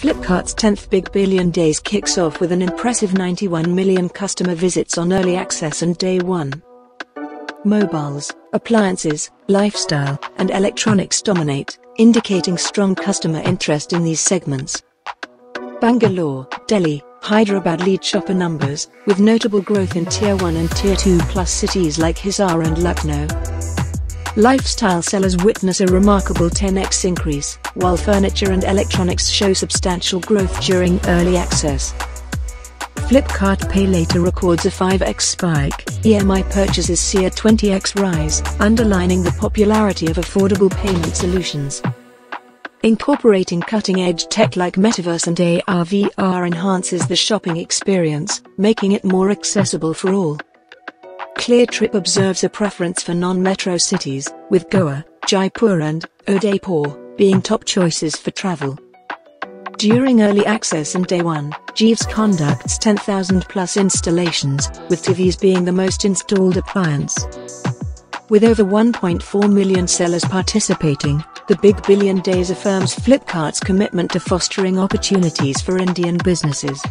Flipkart's 10th Big Billion Days kicks off with an impressive 91 million customer visits on early access and day one. Mobiles, appliances, lifestyle, and electronics dominate, indicating strong customer interest in these segments. Bangalore, Delhi, Hyderabad lead shopper numbers, with notable growth in Tier 1 and Tier 2 plus cities like Hisar and Lucknow. Lifestyle sellers witness a remarkable 10x increase, while furniture and electronics show substantial growth during early access. Flipkart Pay later records a 5x spike, EMI purchases see a 20x rise, underlining the popularity of affordable payment solutions. Incorporating cutting-edge tech like Metaverse and AR/VR enhances the shopping experience, making it more accessible for all. Cleartrip observes a preference for non-metro cities, with Goa, Jaipur and Udaipur being top choices for travel. During early access and day one, Jeeves conducts 10,000 plus installations, with TVs being the most installed appliance. With over 1.4 million sellers participating, the Big Billion Days affirms Flipkart's commitment to fostering opportunities for Indian businesses.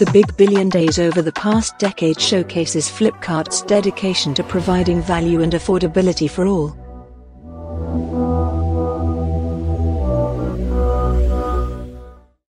The Big Billion Days over the past decade showcases Flipkart's dedication to providing value and affordability for all.